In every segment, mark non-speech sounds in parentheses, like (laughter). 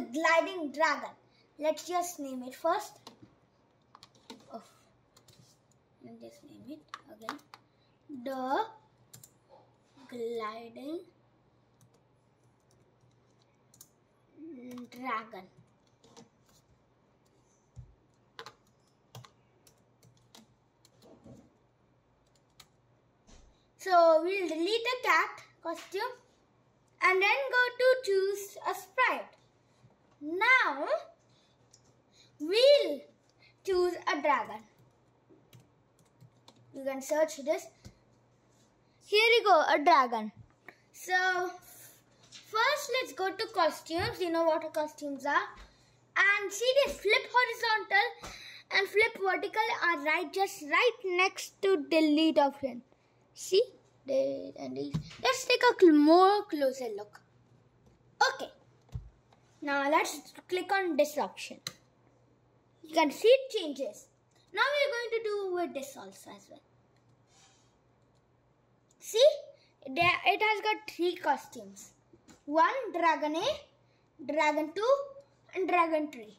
gliding dragon. Let's just name it first. Oh, let's just name it again. The gliding dragon. So we'll delete the cat costume and then go to choose a sprite. Now we'll choose a dragon. You can search this. Here you go, a dragon. So first let's go to costumes. You know what costumes are. And see this flip horizontal and flip vertical are right just right next to delete option. See? Let's take a more closer look. Okay. Now let's click on this option. You can see it changes. Now we're going to do with this also as well. See? There, it has got three costumes. One Dragon A, Dragon 2 and Dragon 3.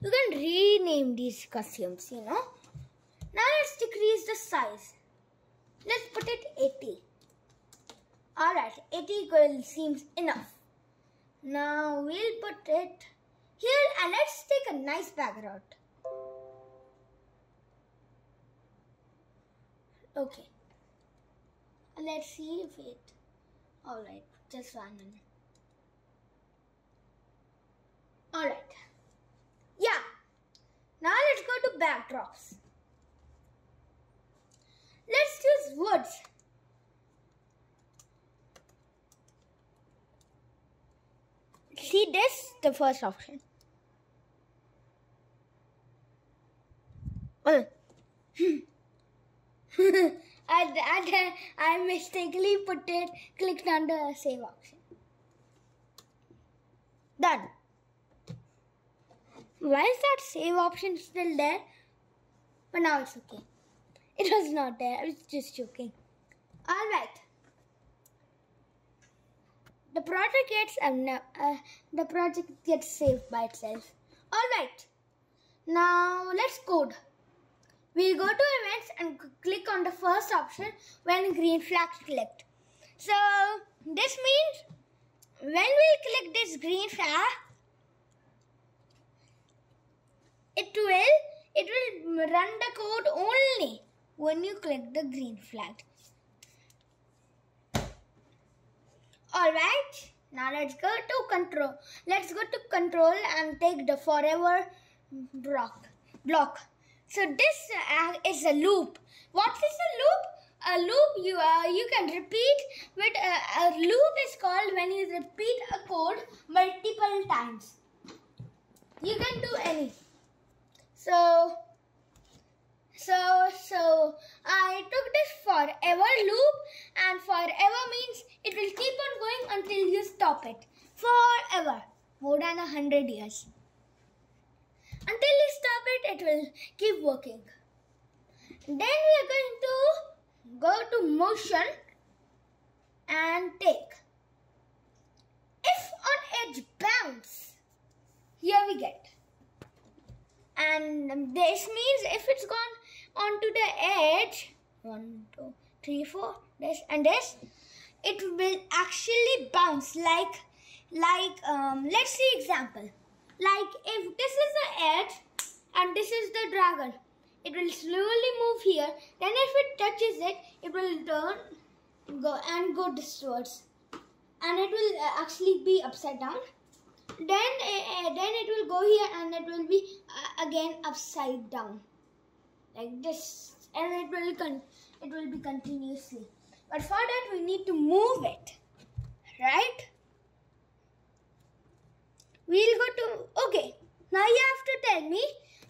You can rename these costumes, you know. Now let's decrease the size. Let's put it 80. Alright, 80 girl seems enough. Now we'll put it here and let's take a nice background. Okay. Let's see if it... Alright, just one minute. Alright. Yeah. Now let's go to backdrops. Let's use woods. See this? The first option. (laughs) Uh. I, I, I mistakenly put it, clicked the save option. Done. Why is that save option still there? But now it's okay. It was not there. I was just joking. Alright. The project gets uh, the project gets saved by itself. Alright. Now let's code. We'll go to events and click on the first option when green flag clicked. So this means when we click this green flag, it will it will run the code only when you click the green flag. Alright, now let's go to control. Let's go to control and take the forever block. block. So this uh, is a loop. What is a loop? A loop you uh, you can repeat with uh, a loop is called when you repeat a code multiple times. You can do any. So so, so I took this forever loop and forever means it will keep on going until you stop it. Forever. More than a hundred years. Until you stop it, it will keep working. Then we are going to go to motion and take. If on edge bounce, here we get. And this means if it's gone onto the edge, one, two, three, four, this and this, it will actually bounce like, like, um, let's see example. Like if this is the edge and this is the dragon, it will slowly move here. Then if it touches it, it will turn, go and go towards, and it will uh, actually be upside down. Then uh, then it will go here and it will be uh, again upside down like this and it will con it will be continuously but for that we need to move it right we'll go to okay now you have to tell me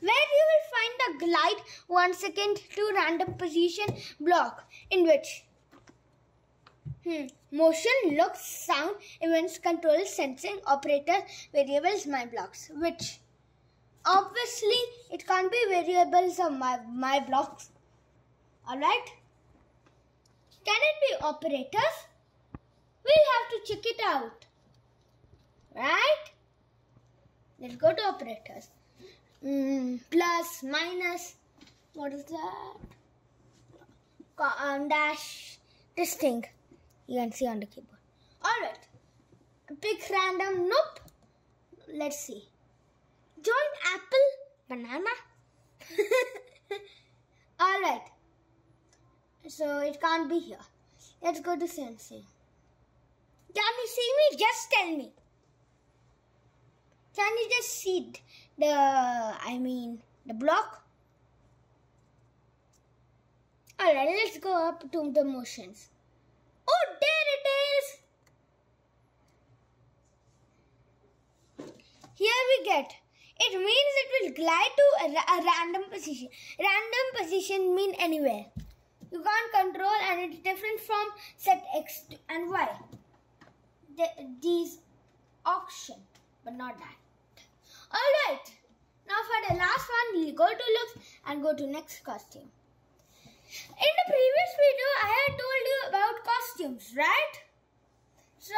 where you will find the glide one second to random position block in which Hmm. Motion, looks, sound, events, control, sensing, operator, variables, my blocks. Which obviously it can't be variables of my, my blocks. Alright? Can it be operators? We'll have to check it out. Right? Let's go to operators. Mm, plus, minus, what is that? Um, dash, this thing you can see on the keyboard. Alright, pick random, nope. Let's see. Join apple, banana. (laughs) Alright, so it can't be here. Let's go to sensing. Can you see me? Just tell me. Can you just see the, I mean, the block? Alright, let's go up to the motions. Oh, there it is! Here we get, it means it will glide to a, a random position. Random position mean anywhere. You can't control and it's different from set X and Y. The, these auction, but not that. Alright, now for the last one, we'll go to looks and go to next costume. In the previous video, I had told you about costumes, right? So,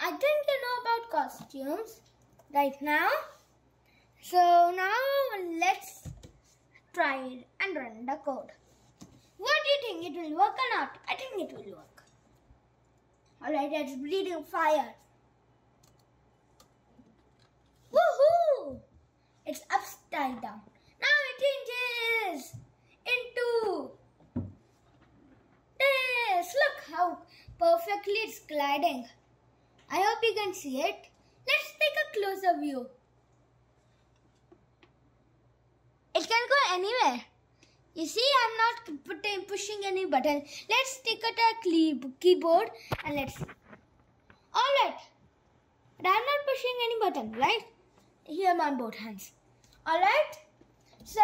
I think you know about costumes right now. So, now let's try and run the code. What do you think? It will work or not? I think it will work. Alright, it's bleeding fire. Woohoo! It's upside down. Now it changes into this. Look how perfectly it's gliding. I hope you can see it. Let's take a closer view. It can go anywhere. You see, I'm not putting, pushing any button. Let's take out a keyboard and let's. Alright. But I'm not pushing any button, right? Here on both hands. Alright. So,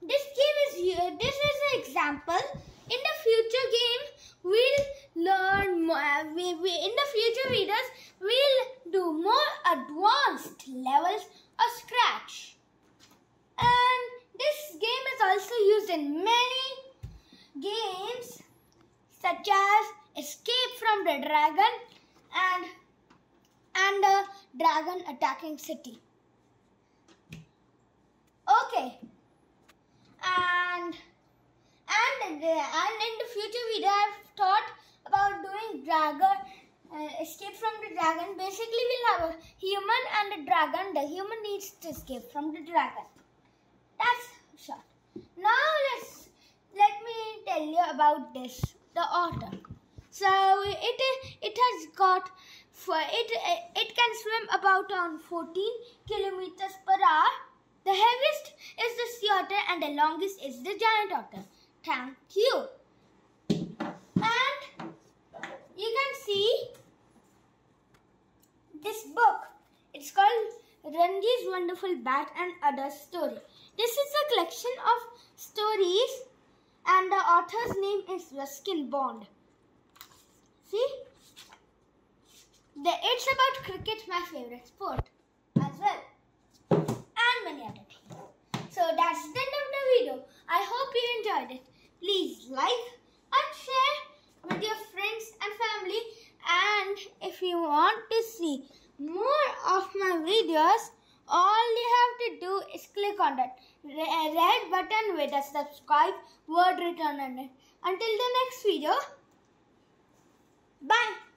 this game is, here. this is an example. In the future game, we'll learn more. Uh, we, we, in the future videos, we'll do more advanced levels of Scratch. And this game is also used in many games such as Escape from the Dragon and and uh, Dragon Attacking City. Okay. And and uh, and in the future video I've thought about doing Dragon uh, escape from the dragon. Basically, we'll have a human and a dragon. The human needs to escape from the dragon. That's short. Now let's let me tell you about this, the otter. So it it has got for it it can swim about on 14 kilometers per hour. The heaviest is the sea otter and the longest is the giant otter. Thank you. And you can see this book. It's called Ranji's Wonderful Bat and Other Story. This is a collection of stories and the author's name is Ruskin Bond. See? The, it's about cricket, my favorite sport as well. And many other things. So that's the end of the video. I hope you enjoyed it. Please like and share with your friends and family. And if you want to see more of my videos, all you have to do is click on that red button with a subscribe word written on it. Until the next video, bye.